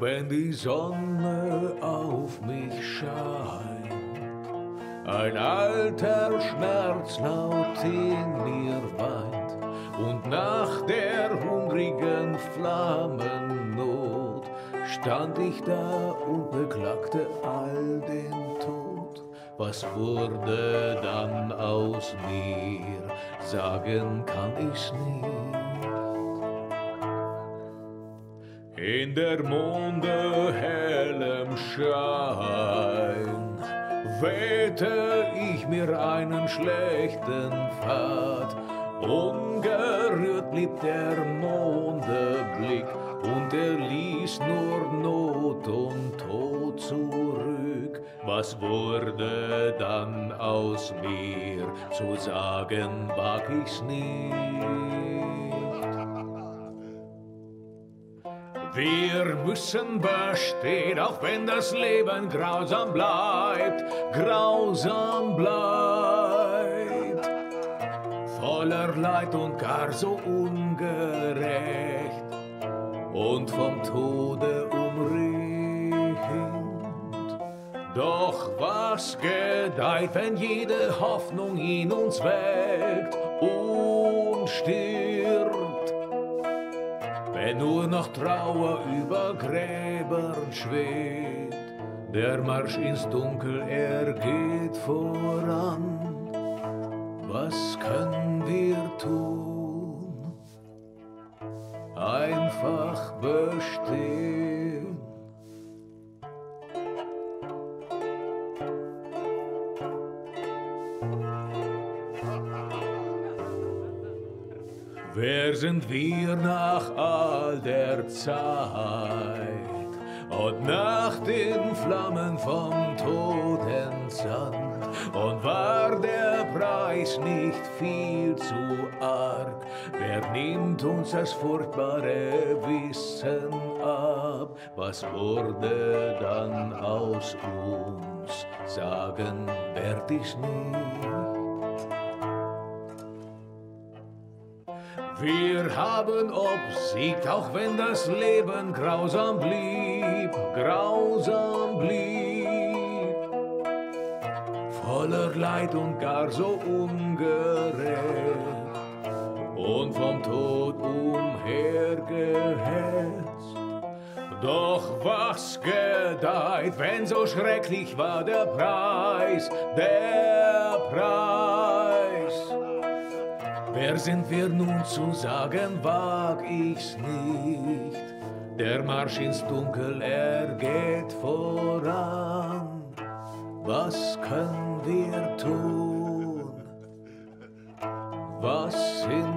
wenn die Sonne auf mich scheint. Ein alter Schmerz laut in mir weint und nach der hungrigen Flammennot stand ich da und beklagte all den Tod. Was wurde dann aus mir? Sagen kann ich's nicht. In der Monde hellem Schein wählte ich mir einen schlechten Pfad. Ungerührt blieb der Mondeblick und er ließ nur Not und Tod zurück. Was wurde dann aus mir? Zu sagen wag ich's nicht. Wir müssen bestehen, auch wenn das Leben grausam bleibt, grausam bleibt. Voller Leid und gar so ungerecht und vom Tode umringt. Doch was gedeiht, wenn jede Hoffnung in uns weckt und stirbt? Wenn nur noch Trauer über Gräbern schwebt, der Marsch ins Dunkel, er geht voran. Was können wir tun? Einfach bestehen. Wer sind wir nach all der Zeit und nach den Flammen vom Tod entsandt? Und war der Preis nicht viel zu arg? Wer nimmt uns das furchtbare Wissen ab? Was wurde dann aus uns? Sagen werd ich's nicht. Wir haben obsiegt, auch wenn das Leben grausam blieb, grausam blieb. Voller Leid und gar so ungerecht und vom Tod umhergehetzt. Doch was gedeiht, wenn so schrecklich war der Preis, der Preis? Wer sind wir nun zu sagen, wag ich's nicht. Der Marsch ins Dunkel, er geht voran. Was können wir tun? Was sind?